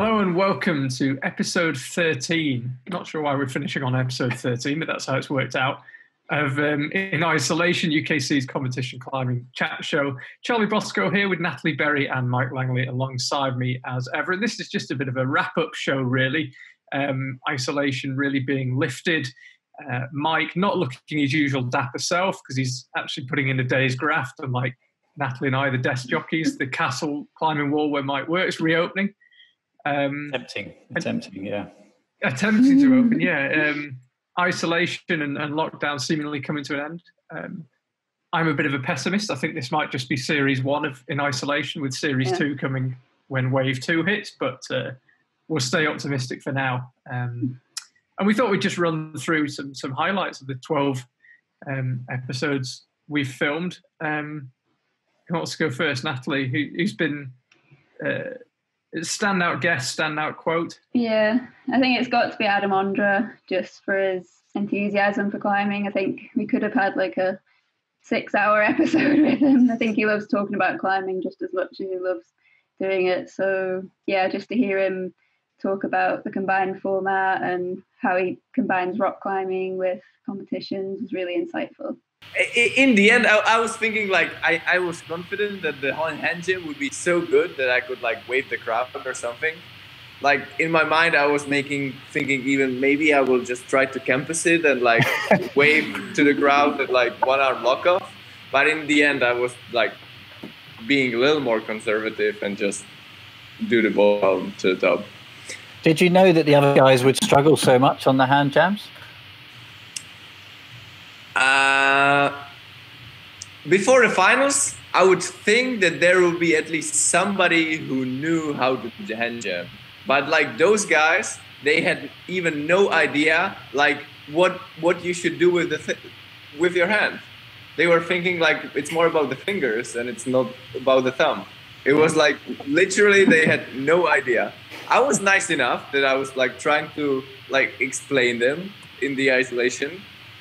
Hello and welcome to episode 13. Not sure why we're finishing on episode 13, but that's how it's worked out. Of um, In Isolation, UKC's competition climbing chat show. Charlie Boscoe here with Natalie Berry and Mike Langley alongside me as ever. And this is just a bit of a wrap up show, really. Um, isolation really being lifted. Uh, Mike not looking his usual dapper self because he's actually putting in a day's graft, and like Natalie and I, the desk jockeys, the castle climbing wall where Mike works reopening. Um, tempting, tempting, yeah. Attempting to open, yeah. Um, isolation and, and, lockdown seemingly coming to an end. Um, I'm a bit of a pessimist. I think this might just be series one of in isolation, with series yeah. two coming when wave two hits. But uh, we'll stay optimistic for now. Um, and we thought we'd just run through some some highlights of the 12 um, episodes we've filmed. Um, who wants to go first, Natalie? Who, has been uh, standout guest, standout quote? Yeah, I think it's got to be Adam Ondra just for his enthusiasm for climbing. I think we could have had like a six hour episode with him. I think he loves talking about climbing just as much as he loves doing it. So, yeah, just to hear him talk about the combined format and how he combines rock climbing with competitions is really insightful in the end, I, I, was thinking like I, I was confident that the hand jam would be so good that I could like wave the crowd or something. Like in my mind, I was making thinking even maybe I will just try to campus it and like wave to the crowd with like one arm lock off. But in the end, I was like being a little more conservative and just do the ball to the top. Did you know that the other guys would struggle so much on the hand jams? Uh, Uh, before the finals, I would think that there will be at least somebody who knew how to do. But like those guys, they had even no idea like what what you should do with the th- with your hand. They were thinking like it's more about the fingers and it's not about the thumb. It was like literally they had no idea. I was nice enough that I was like trying to like explain them in the isolation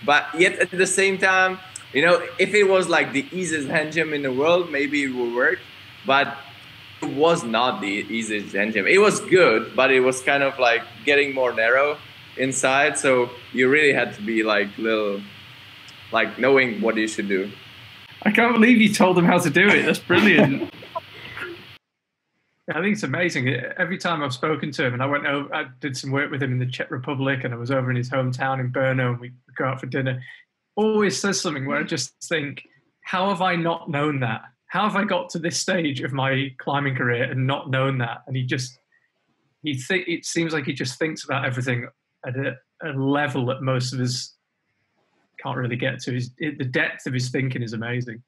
but yet at the same time, you know, if it was like the easiest hand jam in the world, maybe it would work. But it was not the easiest hand jam. It was good, but it was kind of like getting more narrow inside. So you really had to be like little, like knowing what you should do. I can't believe you told them how to do it. That's brilliant. I think it's amazing. Every time I've spoken to him, and I went over, I did some work with him in the Czech Republic, and I was over in his hometown in Brno, and we go out for dinner. Always says something where I just think, how have I not known that? How have I got to this stage of my climbing career and not known that? And he just, he think it seems like he just thinks about everything at a, a level that most of us can't really get to. His, the depth of his thinking is amazing.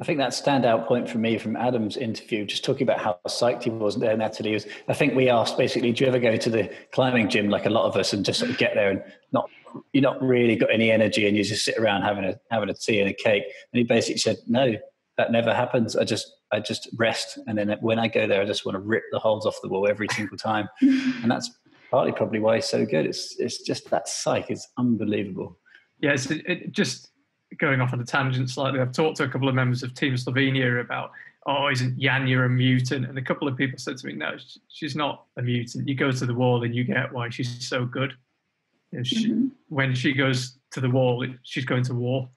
I think that standout point for me from Adam's interview, just talking about how psyched he was there, Natalie, was I think we asked basically, do you ever go to the climbing gym like a lot of us and just sort of get there and not you're not really got any energy and you just sit around having a having a tea and a cake? And he basically said, No, that never happens. I just I just rest and then when I go there I just want to rip the holes off the wall every single time. and that's partly probably why he's so good. It's it's just that psych is unbelievable. Yes, yeah, it, it just going off on a tangent slightly, I've talked to a couple of members of Team Slovenia about, oh, isn't Janja a mutant? And a couple of people said to me, no, she's not a mutant. You go to the wall and you get why she's so good. She, mm-hmm. When she goes to the wall, she's going to war.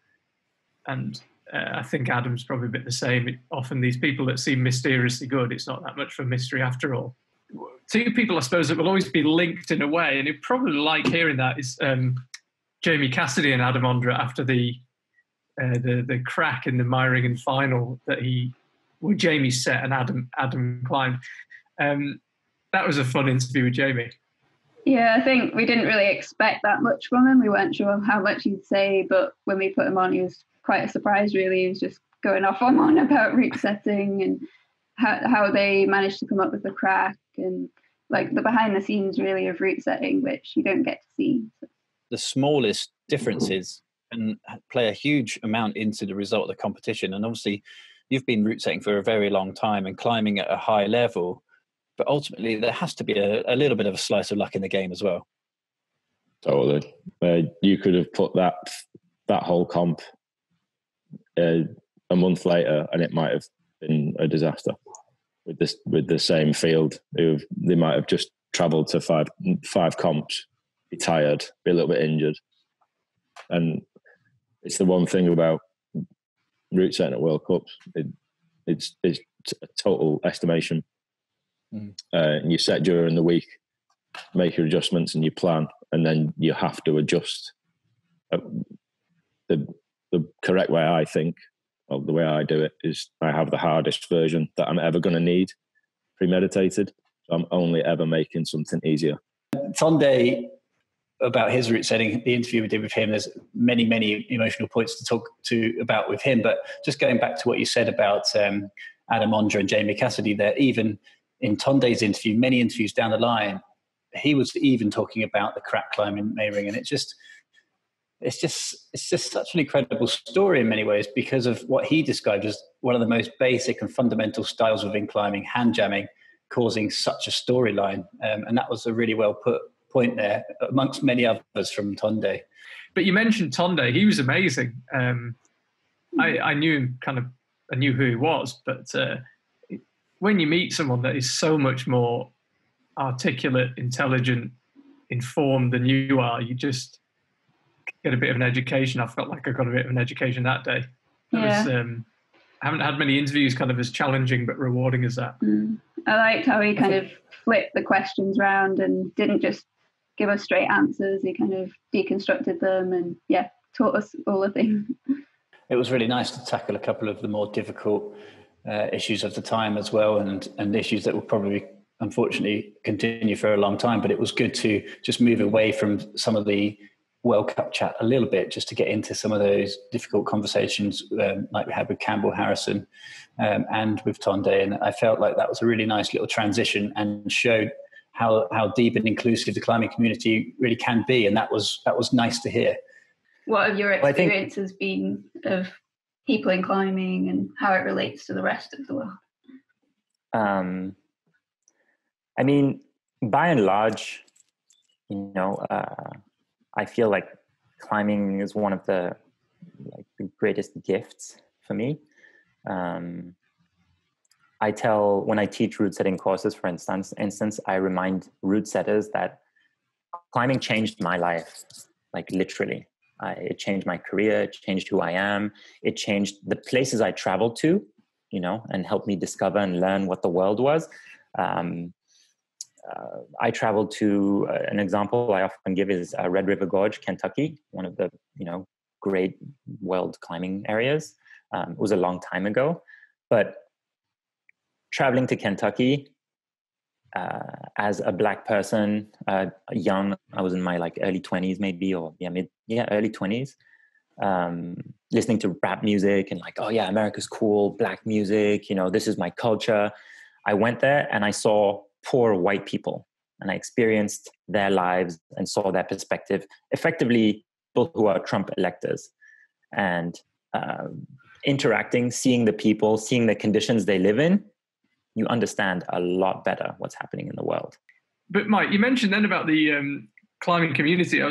And uh, I think Adam's probably a bit the same. It, often these people that seem mysteriously good, it's not that much of a mystery after all. Two people, I suppose, that will always be linked in a way, and you probably like hearing that is um, Jamie Cassidy and Adam Ondra after the uh, the the crack in the Meiringen final that he, well, Jamie set and Adam Adam climbed. Um, that was a fun interview with Jamie. Yeah, I think we didn't really expect that much from him. We weren't sure how much he'd say, but when we put him on, he was quite a surprise. Really, he was just going off on on about route setting and how how they managed to come up with the crack and like the behind the scenes really of route setting, which you don't get to see. The smallest differences can play a huge amount into the result of the competition. And obviously, you've been route setting for a very long time and climbing at a high level, but ultimately there has to be a, a little bit of a slice of luck in the game as well. Totally, uh, you could have put that that whole comp uh, a month later, and it might have been a disaster. with this with the same field they might have just travelled to five five comps, be tired, be a little bit injured, and it's the one thing about route setting at World Cups. It, it's it's a total estimation, mm. uh, and you set during the week, make your adjustments, and you plan, and then you have to adjust. Uh, the the correct way I think well, the way I do it is I have the hardest version that I'm ever going to need premeditated. So I'm only ever making something easier. Sunday, about his route setting, the interview we did with him, there's many, many emotional points to talk to about with him. But just going back to what you said about um, Adam Ondra and Jamie Cassidy there, even in Tonde's interview, many interviews down the line, he was even talking about the crack climb in Meiringen. And it just, it's just it's just such an incredible story in many ways because of what he described as one of the most basic and fundamental styles of within climbing, hand jamming, causing such a storyline. Um, and that was a really well put point there, amongst many others from Tonde. But you mentioned Tonde; he was amazing. Um, I, I, knew him kind of, I knew who he was, but uh, when you meet someone that is so much more articulate, intelligent, informed than you are, you just get a bit of an education. I felt like I got a bit of an education that day. yeah. Was, um, I haven't had many interviews kind of as challenging but rewarding as that. Mm. I liked how he kind of flipped the questions around and didn't just give us straight answers. He kind of deconstructed them and yeah, taught us all the things. It was really nice to tackle a couple of the more difficult uh, issues of the time as well, and and issues that will probably unfortunately continue for a long time. But it was good to just move away from some of the World Cup chat a little bit just to get into some of those difficult conversations um, like we had with Campbell Harrison um, and with Tonde. And I felt like that was a really nice little transition and showed how, how deep and inclusive the climbing community really can be. And that was, that was nice to hear. What have your experiences think, been of people in climbing and how it relates to the rest of the world? Um, I mean, by and large, you know, uh, I feel like climbing is one of the like the greatest gifts for me. Um, I tell when I teach route setting courses, for instance, instance, I remind route setters that climbing changed my life, like literally. I, it changed my career, it changed who I am, it changed the places I traveled to, you know, and helped me discover and learn what the world was. Um, uh, I traveled to uh, an example I often give is uh, Red River Gorge, Kentucky, one of the you know great world climbing areas. Um, it was a long time ago, but traveling to Kentucky uh, as a black person, uh, young, I was in my like early twenties maybe, or yeah, mid yeah early twenties. Um, listening to rap music and like, oh yeah, America's cool, black music, you know, this is my culture. I went there and I saw poor white people and I experienced their lives and saw their perspective, effectively, people who are Trump electors, and um, interacting, seeing the people, seeing the conditions they live in, you understand a lot better what's happening in the world. But Mike, you mentioned then about the um, climbing community.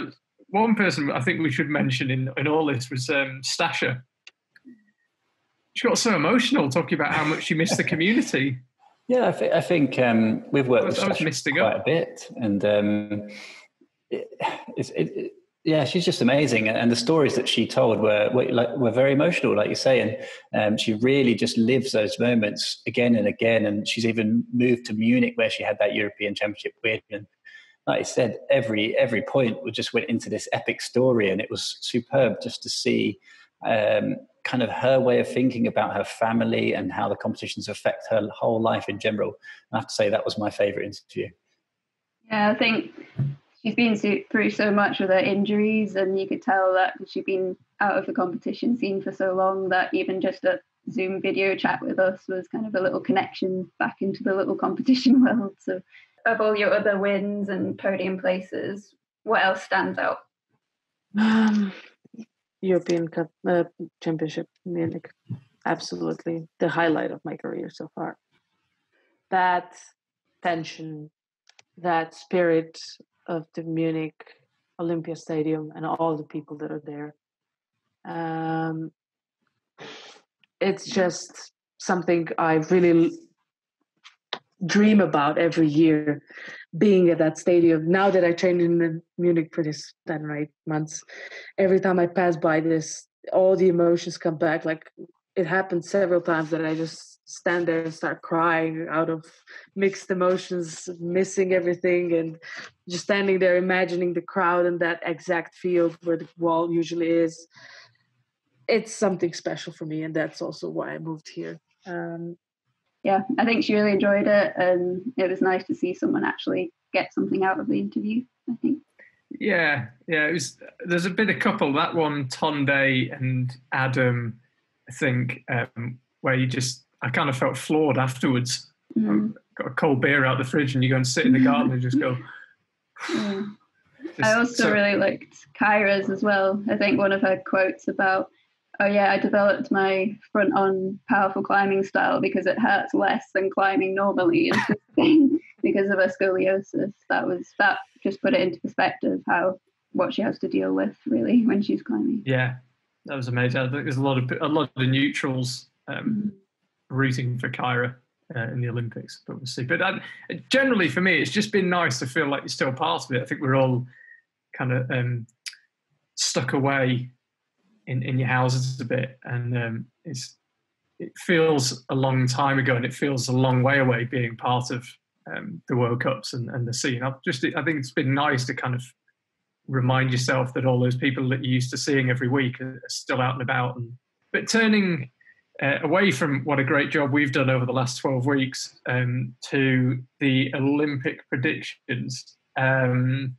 One person I think we should mention in, in all this was um, Stasha. She got so emotional talking about how much she missed the community. Yeah, I, th- I think um, we've worked with Sasha quite a bit, and um, it, it, it, yeah, she's just amazing. And the stories that she told were were, like, were very emotional, like you say, and um, she really just lives those moments again and again. And she's even moved to Munich, where she had that European Championship win. And like I said, every every point we just went into this epic story, and it was superb just to see um, kind of her way of thinking about her family and how the competitions affect her whole life in general. I have to say that was my favourite interview. Yeah, I think she's been through so much with her injuries, and you could tell that she'd been out of the competition scene for so long that even just a Zoom video chat with us was kind of a little connection back into the little competition world. So, of all your other wins and podium places, what else stands out? Um, European Cup uh, Championship Munich. Absolutely the highlight of my career so far. That tension, that spirit of the Munich Olympia Stadium and all the people that are there. Um, it's just something I really dream about every year being at that stadium. Now that I trained in Munich for this 10 or eight months, every time I pass by this, all the emotions come back. Like it happened several times that I just stand there and start crying out of mixed emotions, missing everything, and just standing there imagining the crowd and that exact field where the wall usually is. It's something special for me, and that's also why I moved here. Um, yeah, I think she really enjoyed it, and it was nice to see someone actually get something out of the interview. I think. Yeah, yeah. It was. There's a bit of couple that one, Tonde and Adam. I think um, where you just I kind of felt flawed afterwards. Mm. Got a cold beer out the fridge, and you go and sit in the garden and just go. Yeah. Just, I also so, really liked Kyra's as well. I think one of her quotes about oh yeah, I developed my front on powerful climbing style because it hurts less than climbing normally because of her scoliosis. That was that just put it into perspective how what she has to deal with really when she's climbing. Yeah, that was amazing. I think there's a lot of a lot of neutrals um, mm-hmm. Rooting for Kyra. Uh, in the Olympics, but we'll see. But generally, for me, it's just been nice to feel like you're still part of it. I think we're all kind of um, stuck away in, in your houses a bit, and um, it's it feels a long time ago, and it feels a long way away being part of um, the World Cups and, and the scene. I've just I think it's been nice to kind of remind yourself that all those people that you're used to seeing every week are, still out and about. And but turning uh, away from what a great job we've done over the last 12 weeks um, to the Olympic predictions. Um,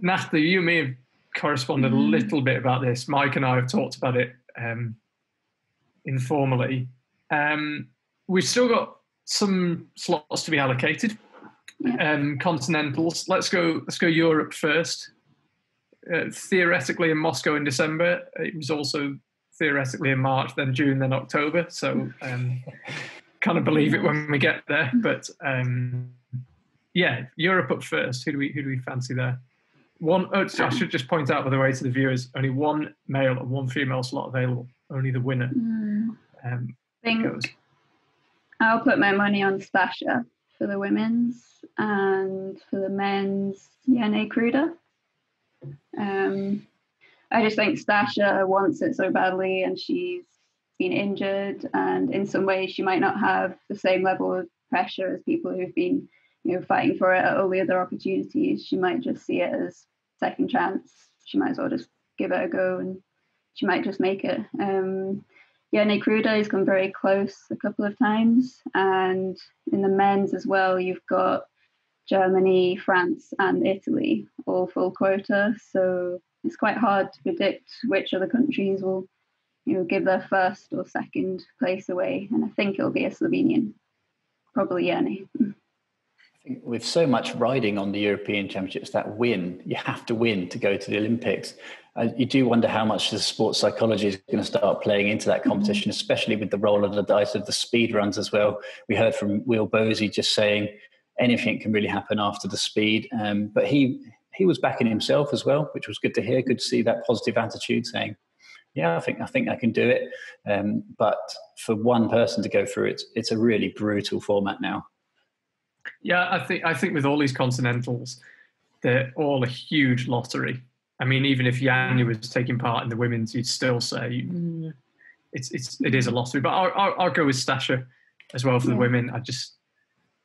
Natalie, you may have corresponded mm. a little bit about this. Mike and I have talked about it um, informally. Um, we've still got some slots to be allocated. Um, continentals. Let's go. Let's go Europe first. Uh, theoretically in Moscow in December. It was also theoretically in March, then June, then October. So um, kind of believe it when we get there. But um, yeah, Europe up first. Who do we who do we fancy there? One, oh, I should just point out, by the way, to the viewers, only one male and one female slot available. Only the winner. Mm. Um, think goes. I'll put my money on Stasha for the women's and for the men's, Jernej Kruder. Um, I just think Stasha wants it so badly, and she's been injured, and in some ways she might not have the same level of pressure as people who've been you know, fighting for it at all the other opportunities, she might just see it as second chance. She might as well just give it a go and she might just make it. Um, yeah, Nekruda has come very close a couple of times. And in the men's as well, you've got Germany, France, and Italy all full quota. So it's quite hard to predict which other countries will you know, give their first or second place away. And I think it'll be a Slovenian, probably Yanni with so much riding on the European Championships, that win, you have to win to go to the Olympics. Uh, you do wonder how much the sports psychology is going to start playing into that mm-hmm. competition, mm-hmm. especially with the roll of the dice of the speed runs as well. We heard from Will Bosi just saying anything can really happen after the speed, um, but he he was backing himself as well, which was good to hear. Good to see that positive attitude, saying, "Yeah, I think I think I can do it." Um, but for one person to go through it, it's a really brutal format now. Yeah, I think I think with all these continentals, they're all a huge lottery. I mean, even if Janja was taking part in the women's, you'd still say mm, it's it's it is a lottery. But I'll, I'll, I'll go with Stasha as well for the women. I just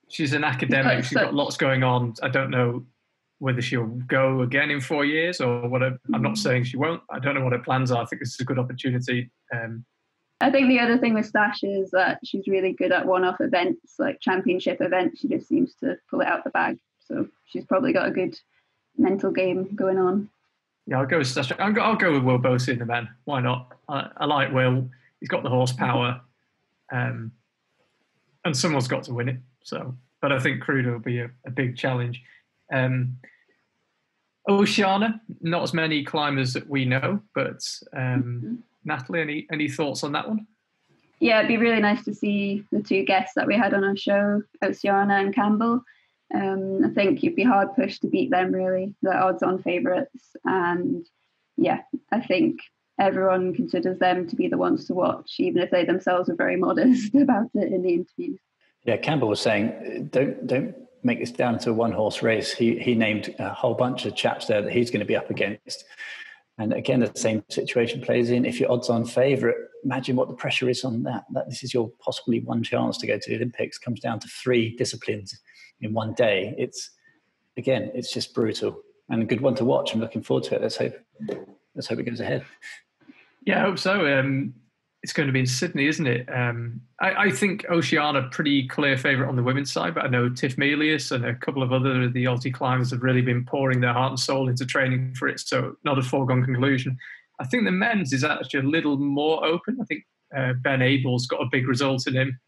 she's an academic. She's got lots going on. I don't know whether she'll go again in four years or whatever. I'm not mm. saying she won't. I don't know what her plans are. I think this is a good opportunity. Um, I think the other thing with Stash is that she's really good at one-off events, like championship events. She just seems to pull it out the bag. So she's probably got a good mental game going on. Yeah, I'll go with Stash. I'll go, I'll go with Will the men. Why not? I, I like Will. He's got the horsepower, um, and someone's got to win it. So, but I think Kruder will be a, a big challenge. Um, Oceania, not as many climbers that we know, but um, mm-hmm. Natalie, any any thoughts on that one? Yeah, it'd be really nice to see the two guests that we had on our show, Oceania and Campbell. Um, I think you'd be hard pushed to beat them, really. The odds-on favourites, and yeah, I think everyone considers them to be the ones to watch, even if they themselves are very modest about it in the interviews. Yeah, Campbell was saying, don't don't make this down to a one horse race. He he named a whole bunch of chaps there that he's going to be up against. And again, the same situation plays in. If you're odds on favourite, imagine what the pressure is on that. That this is your possibly one chance to go to the Olympics. Comes down to three disciplines in one day. It's again, it's just brutal and a good one to watch. I'm looking forward to it. Let's hope let's hope it goes ahead. Yeah, I hope so. Um, it's going to be in Sydney, isn't it? Um, I, I, think Oceania pretty clear favourite on the women's side, but I know Tiff Melius and a couple of other of the Aussie climbers have really been pouring their heart and soul into training for it. So not a foregone conclusion. I think the men's is actually a little more open. I think uh, Ben Abel's got a big result in him.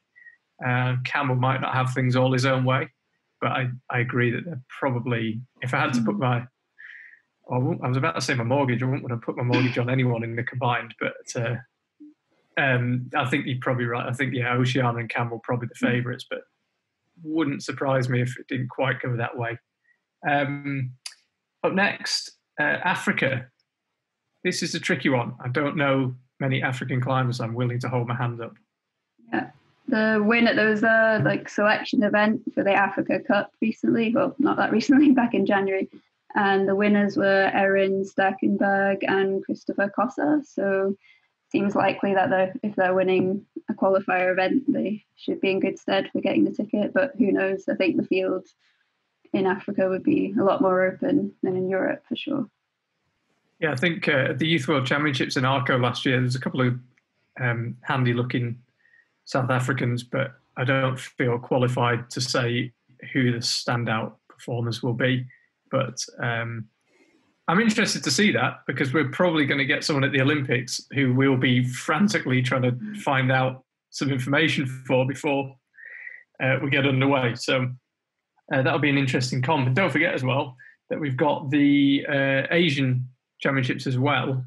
Uh, Campbell might not have things all his own way, but I, I agree that they're probably, if I had to put my, I was about to say my mortgage, I wouldn't want to put my mortgage on anyone in the combined, but uh, um, I think you're probably right. I think yeah, Oceania and Campbell probably the hmm. favourites, but wouldn't surprise me if it didn't quite go that way. Um, up next, uh, Africa. This is a tricky one. I don't know many African climbers. I'm willing to hold my hand up. Yeah, the winner there was a like selection event for the Africa Cup recently. Well, not that recently, back in January, and the winners were Erin Sterkenburg and Christopher Cosser. So seems likely that they're, if they're winning a qualifier event, they should be in good stead for getting the ticket. But who knows? I think the field in Africa would be a lot more open than in Europe for sure. Yeah, I think uh, the Youth World Championships in Arco last year, there's a couple of um, handy looking South Africans, but I don't feel qualified to say who the standout performers will be. But um, I'm interested to see that because we're probably going to get someone at the Olympics who will be frantically trying to find out some information for before uh, we get underway. So uh, that'll be an interesting comp. And don't forget as well that we've got the uh, Asian Championships as well,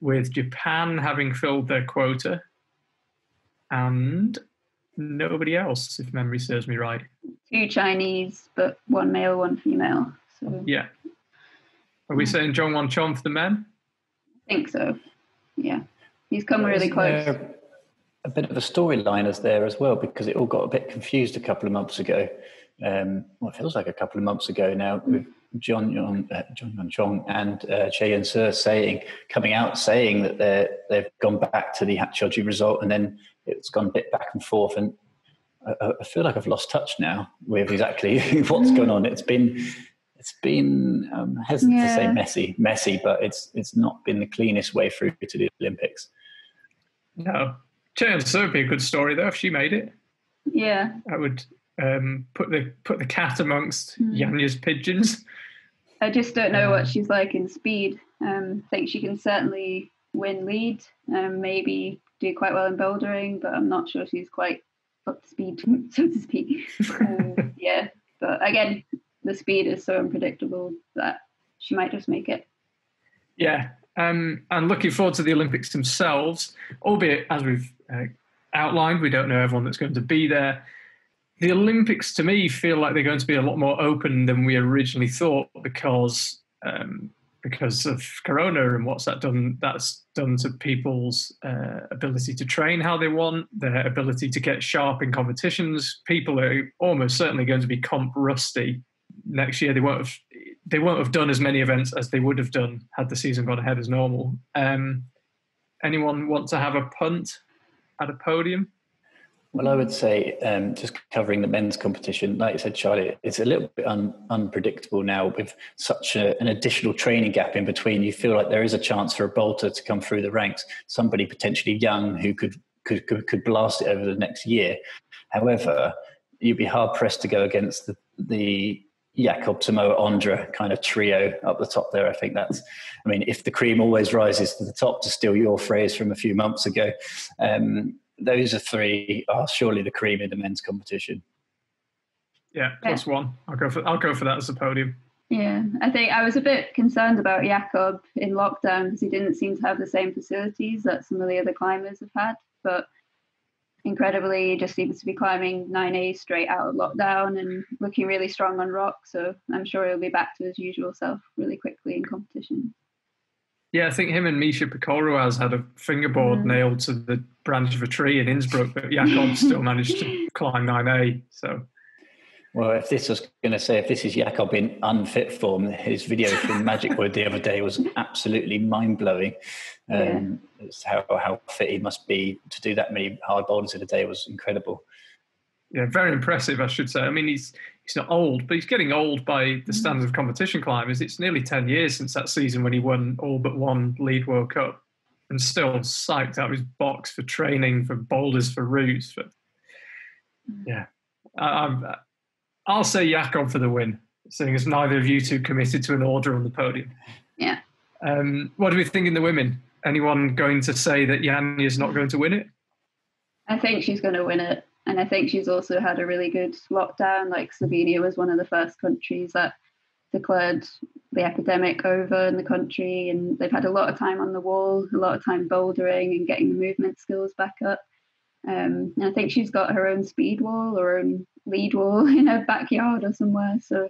with Japan having filled their quota and nobody else, if memory serves me right. Two Chinese, but one male, one female. So yeah, are we saying Jong Won Chon for the men? I think so. Yeah, he's come really close. A bit of a storyline is there as well because it all got a bit confused a couple of months ago. Um, well, it feels like a couple of months ago now with John Yon, uh, John Yon Chong and uh, Che Yen Sir saying, coming out saying that they they've gone back to the Hachioji result and then it's gone a bit back and forth. And I, I feel like I've lost touch now with exactly what's going on. It's been it's been um, hesitant yeah. to say messy, messy, but it's it's not been the cleanest way through to the Olympics. No, Chance would be a good story though if she made it. Yeah, I would um, put the put the cat amongst mm. Janja's pigeons. I just don't know what she's like in speed. Um, I think she can certainly win lead, um, maybe do quite well in bouldering, but I'm not sure she's quite up to speed, so to speak. um, yeah, but again, the speed is so unpredictable that she might just make it. Yeah, um, and looking forward to the Olympics themselves, albeit as we've uh, outlined, we don't know everyone that's going to be there. The Olympics, to me, feel like they're going to be a lot more open than we originally thought because um, because of Corona and what's that done? That's done to people's uh, ability to train how they want, their ability to get sharp in competitions. People are almost certainly going to be comp rusty next year they won't have they won't have done as many events as they would have done had the season gone ahead as normal. Um, anyone want to have a punt at a podium? Well, I would say um, just covering the men's competition, like you said, Charlie, it's a little bit un- unpredictable now with such a, an additional training gap in between. You feel like there is a chance for a bolter to come through the ranks, somebody potentially young who could could could, could blast it over the next year. However, you'd be hard pressed to go against the, the Jakob Tomoa Ondra kind of trio up the top there. I think that's, I mean, if the cream always rises to the top, to steal your phrase from a few months ago, um, those are three are surely the cream in the men's competition. Yeah, plus yeah. one. I'll go for I'll go for that as a podium. Yeah, I think I was a bit concerned about Jakob in lockdown because he didn't seem to have the same facilities that some of the other climbers have had. But incredibly just seems to be climbing 9A straight out of lockdown and looking really strong on rock. So I'm sure he'll be back to his usual self really quickly in competition. Yeah, I think him and Misha Pikoruaz had a fingerboard Mm. nailed to the branch of a tree in Innsbruck, but Jakob still managed to climb 9A. So Well, if this was going to say, if this is Jakob in unfit form, his video from Magic Wood the other day was absolutely mind blowing. Um, it's how, how fit he must be to do that many hard boulders in a day was incredible. yeah, very impressive, I should say. I mean, he's he's not old, but he's getting old by Mm. the standards of competition climbers. It's nearly ten years since that season when he won all but one lead World Cup, and still psyched out of his box for training, for boulders, for routes. For yeah, I, I'll say Jakob for the win, seeing as neither of you two committed to an order on the podium. Yeah. Um, what do we think in the women? Anyone going to say that Yanni is not going to win it? I think she's going to win it. And I think she's also had a really good lockdown. Like Slovenia was one of the first countries that declared the epidemic over in the country. And they've had a lot of time on the wall, a lot of time bouldering and getting the movement skills back up. Um, and I think she's got her own speed wall or own lead wall in her backyard or somewhere. So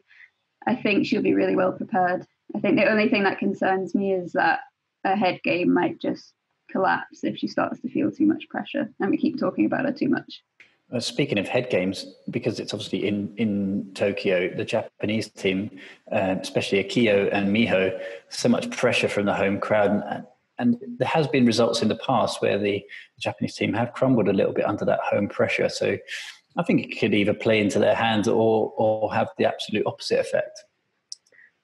I think she'll be really well prepared. I think the only thing that concerns me is that her head game might just collapse if she starts to feel too much pressure and we keep talking about her too much. Uh, speaking of head games, because it's obviously in, in Tokyo, the Japanese team, uh, especially Akiyo and Miho, so much pressure from the home crowd. And, and there has been results in the past where the Japanese team have crumbled a little bit under that home pressure. So I think it could either play into their hands or, or have the absolute opposite effect.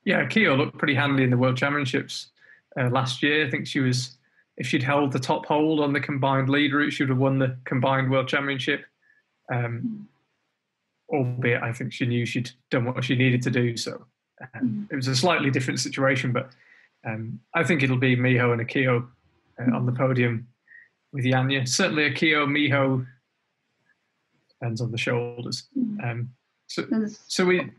Yeah, Keo looked pretty handy in the World Championships uh, last year. I think she was, if she'd held the top hold on the combined lead route, she would have won the combined World Championship. Um, albeit, I think she knew she'd done what she needed to do. So um, it was a slightly different situation, but um, I think it'll be Miho and Akiyo uh, on the podium with Janja. Certainly, Akiyo, Miho depends on the shoulders. Um, so, There's, so we,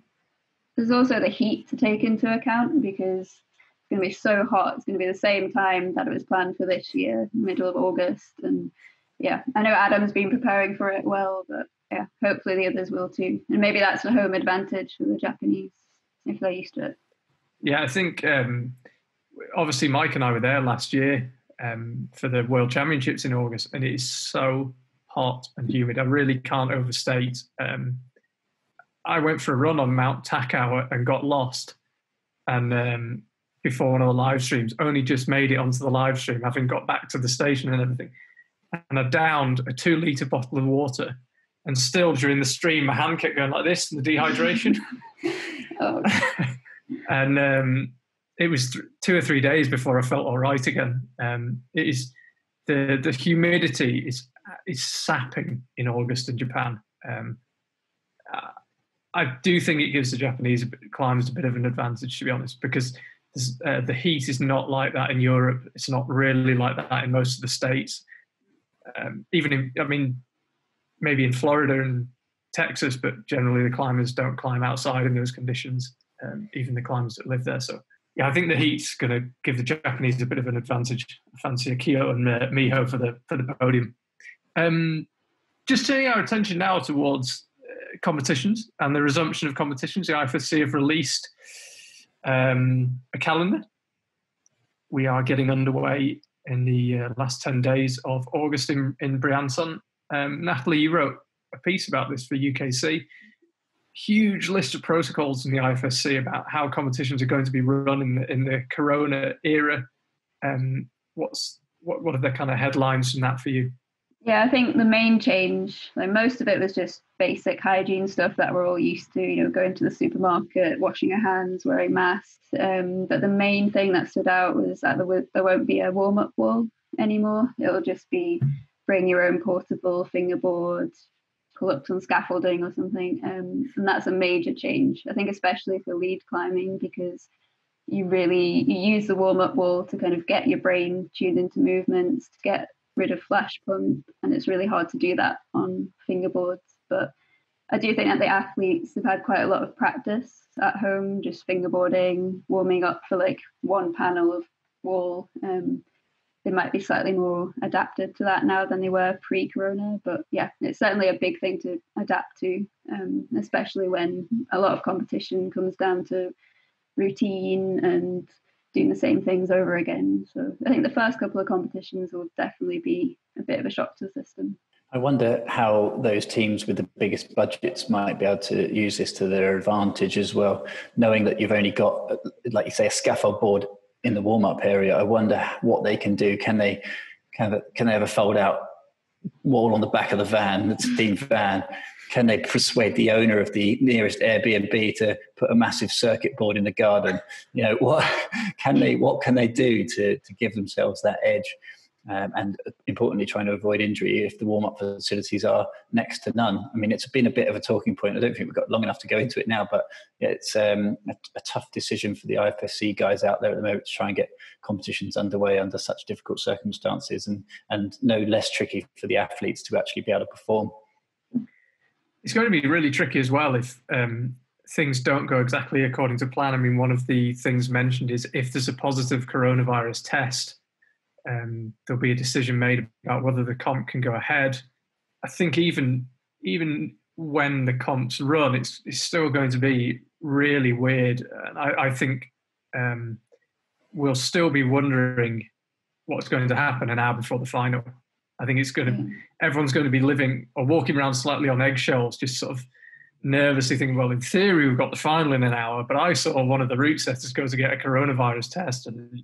there's also the heat to take into account because it's going to be so hot. It's going to be the same time that it was planned for this year, middle of August. And yeah, I know Adam's been preparing for it well, but yeah, hopefully the others will too. And maybe that's a home advantage for the Japanese if they're used to it. Yeah, I think um, obviously Mike and I were there last year um, for the World Championships in August, and it is so hot and humid. I really can't overstate. Um, I went for a run on Mount Takao and got lost, and um, before one of the live streams, only just made it onto the live stream, having got back to the station and everything. And I downed a two liter bottle of water, and still during the stream, my hand kept going like this, and the dehydration. Oh, and um, it was th- two or three days before I felt all right again. Um, it is the the humidity is is sapping in August in Japan. Um, uh, I do think it gives the Japanese climbers a bit of an advantage, to be honest, because uh, the heat is not like that in Europe. It's not really like that in most of the states. Um, even in, I mean, maybe in Florida and Texas, but generally the climbers don't climb outside in those conditions, um, even the climbers that live there. So, yeah, I think the heat's going to give the Japanese a bit of an advantage. I fancy Akiyo and uh, Miho for the for the podium. Um, just turning our attention now towards uh, competitions and the resumption of competitions. The IFSC have released um, a calendar. We are getting underway in the uh, last 10 days of August in, in Briançon. Um, Natalie, you wrote a piece about this for UKC. Huge list of protocols in the IFSC about how competitions are going to be run in the, in the Corona era. Um, what's what, what are the kind of headlines from that for you? Yeah, I think the main change, like most of it was just basic hygiene stuff that we're all used to, you know, going to the supermarket, washing your hands, wearing masks. Um, but the main thing that stood out was that there, there won't be a warm up wall anymore. It'll just be bring your own portable fingerboard, pull up some scaffolding or something. Um, and that's a major change, I think, especially for lead climbing, because you really you use the warm up wall to kind of get your brain tuned into movements, to get rid of flash pump and it's really hard to do that on fingerboards. But i do think that the athletes have had quite a lot of practice at home just fingerboarding warming up for like one panel of wall. Um, they might be slightly more adapted to that now than they were pre-corona but yeah it's certainly a big thing to adapt to um, especially when a lot of competition comes down to routine and doing the same things over again. So I think the first couple of competitions will definitely be a bit of a shock to the system. I wonder how those teams with the biggest budgets might be able to use this to their advantage as well, knowing that you've only got, like you say, a scaffold board in the warm up area. I wonder what they can do. Can they, can they, can they ever fold out wall on the back of the van, the team van? Can they persuade the owner of the nearest Airbnb to put a massive circuit board in the garden? You know, what can they, what can they do to, to give themselves that edge? um, and importantly trying to avoid injury if the warm-up facilities are next to none. I mean, it's been a bit of a talking point. I don't think we've got long enough to go into it now, but it's um, a, a, tough decision for the IFSC guys out there at the moment to try and get competitions underway under such difficult circumstances, and and no less tricky for the athletes to actually be able to perform. It's going to be really tricky as well if um, things don't go exactly according to plan. I mean, one of the things mentioned is if there's a positive coronavirus test um, there'll be a decision made about whether the comp can go ahead. I think even even when the comps run, it's, it's still going to be really weird. And I, I think um, we'll still be wondering what's going to happen an hour before the final. I think it's going to, mm. everyone's going to be living or walking around slightly on eggshells, just sort of nervously thinking, well, in theory, we've got the final in an hour, but I saw one of the route setters go to get a coronavirus test and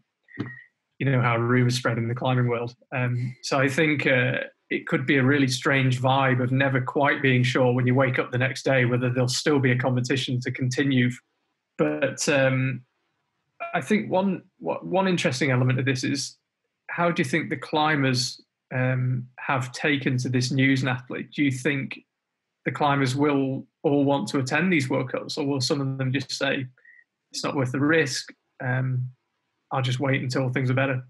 you know how rumours spread in the climbing world. Um, so I think uh, it could be a really strange vibe of never quite being sure when you wake up the next day whether there'll still be a competition to continue. But um, I think one one interesting element of this is how do you think the climbers um, have taken to this news, Natalie? Do you think the climbers will all want to attend these World Cups, or will some of them just say it's not worth the risk? Um, I'll just wait until things are better.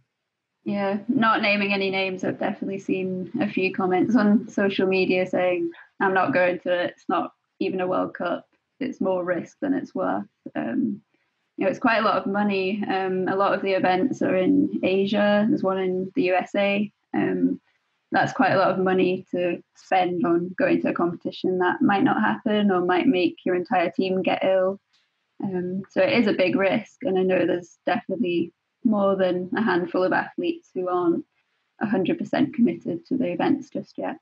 Yeah, not naming any names, I've definitely seen a few comments on social media saying, I'm not going to it. It's not even a World Cup. It's more risk than it's worth. Um, you know, it's quite a lot of money. Um, a lot of the events are in Asia. There's one in the USA. Um, that's quite a lot of money to spend on going to a competition that might not happen or might make your entire team get ill. Um, so it is a big risk, and I know there's definitely more than a handful of athletes who aren't 100% committed to the events just yet.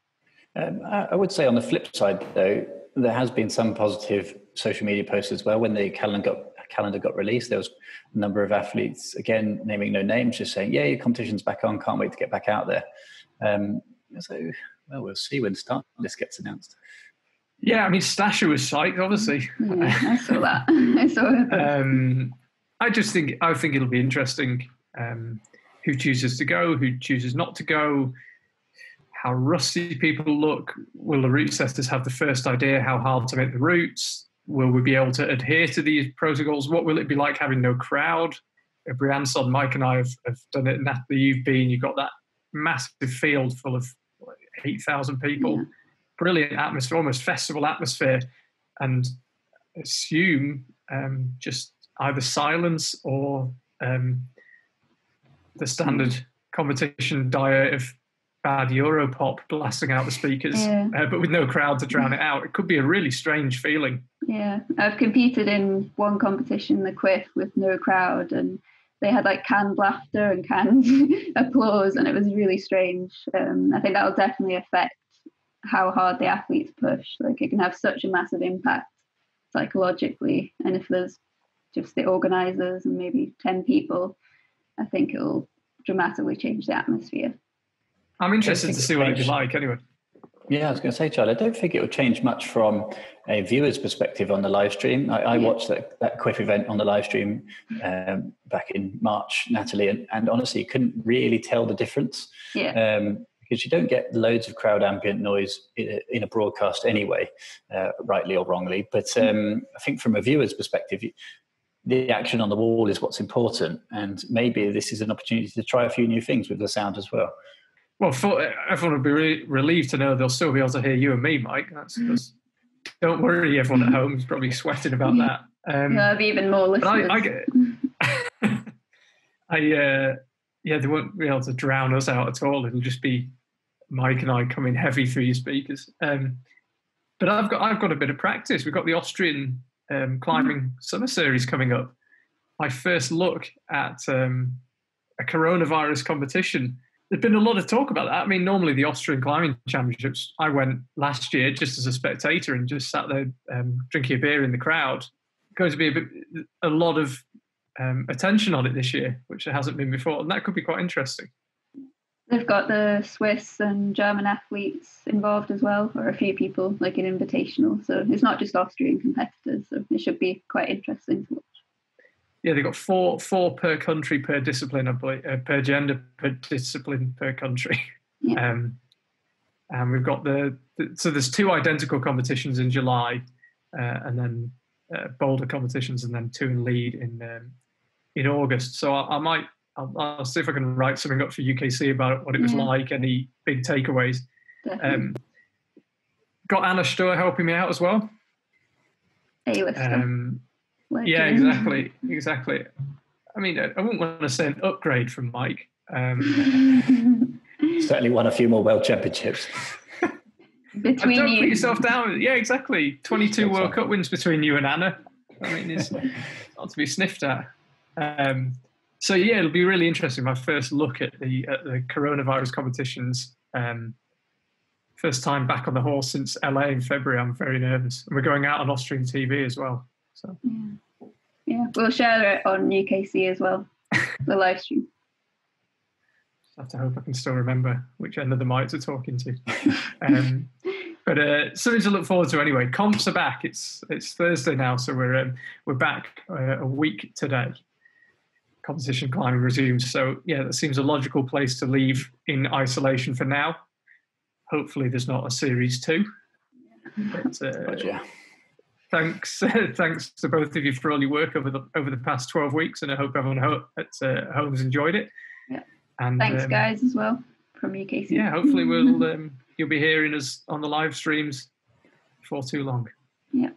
Um, I would say on the flip side, though, there has been some positive social media posts as well. When the calendar got, calendar got released, there was a number of athletes, again, naming no names, just saying, yeah, your competition's back on, can't wait to get back out there. Um, so, well, we'll see when start this gets announced. Yeah, I mean, Stasher was psyched, obviously. Yeah, I saw that. I saw it. Um, I just think I think it'll be interesting um, who chooses to go, who chooses not to go, how rusty people look. Will the route setters have the first idea how hard to make the routes? Will we be able to adhere to these protocols? What will it be like having no crowd? Briançon, Mike and I have, have done it. Natalie, you've been. You've got that massive field full of eight thousand people. Yeah brilliant atmosphere, almost festival atmosphere, and assume um, just either silence or um, the standard competition diet of bad Europop blasting out the speakers, yeah. uh, but with no crowd to drown it out. It could be a really strange feeling. Yeah, I've competed in one competition, the Quiff, with no crowd, and they had like canned laughter and canned applause, and it was really strange. Um, I think that will definitely affect how hard the athletes push. Like it can have such a massive impact psychologically. And if there's just the organisers and maybe 10 people, I think it'll dramatically change the atmosphere. I'm interested to see what it'd be like anyway. Yeah, I was going to say, Charlie, I don't think it will change much from a viewer's perspective on the live stream. I, I watched that, that Quiff event on the live stream um, back in March, Natalie, and, and honestly, couldn't really tell the difference. Yeah. Um, because you don't get loads of crowd ambient noise in a broadcast anyway, uh, rightly or wrongly. But um, I think from a viewer's perspective, the action on the wall is what's important, and maybe this is an opportunity to try a few new things with the sound as well. Well, for, everyone will be re- relieved to know they'll still be able to hear you and me, Mike. That's, that's don't worry, everyone at home is probably sweating about that. Um, There'll be even more listeners. I, I, I uh, yeah, they won't be able to drown us out at all. It'll just be Mike and I coming heavy through your speakers. Um, but I've got I've got a bit of practice. We've got the Austrian um, climbing mm. summer series coming up, my first look at um, a coronavirus competition. There's been a lot of talk about that. I mean, normally the Austrian Climbing Championships, I went last year just as a spectator and just sat there um, drinking a beer in the crowd. Going to be a, bit, a lot of um, attention on it this year, which there hasn't been before, and that could be quite interesting. They've got the Swiss and German athletes involved as well, or a few people, like an invitational. So it's not just Austrian competitors. So it should be quite interesting to. Yeah, they've got four four per country per discipline, I believe, uh, per gender per discipline per country. Yeah. Um, and we've got the, the so there's two identical competitions in July, uh, and then uh, boulder competitions, and then two in lead in um, in August. So I, I might I'll, I'll, see if I can write something up for UKC about what it was Yeah. like, any big takeaways. Um, got Anna Stöhr helping me out as well. A-lister. Um, yeah, exactly, exactly. I mean, I, I wouldn't want to say an upgrade from Mike. Um, Certainly won a few more world championships. I Between don't you, put yourself down. Yeah, exactly. 22 World right. Cup wins between you and Anna. I mean, it's not to be sniffed at. Um, so yeah, it'll be really interesting. My first look at the at the coronavirus competitions. Um, first time back on the horse since LA in February. I'm very nervous, and we're going out on Austrian TV as well. So yeah. yeah, we'll share it on UKC as well, the live stream. just have to hope I can still remember which end of the mics are talking to. Um, but uh, something to look forward to anyway. Comps are back. It's it's Thursday now, so we're um, we're back uh, a week today. Competition climbing resumes. So yeah, that seems a logical place to leave in isolation for now. Hopefully, there's not a series two. But, uh, But yeah, thanks thanks to both of you for all your work over the over the past 12 weeks and i hope everyone ho- at uh, home's enjoyed it Yeah. and Thanks, um, guys, as well from you, UKC. yeah hopefully we'll um, you'll be hearing us on the live streams for too long Yeah.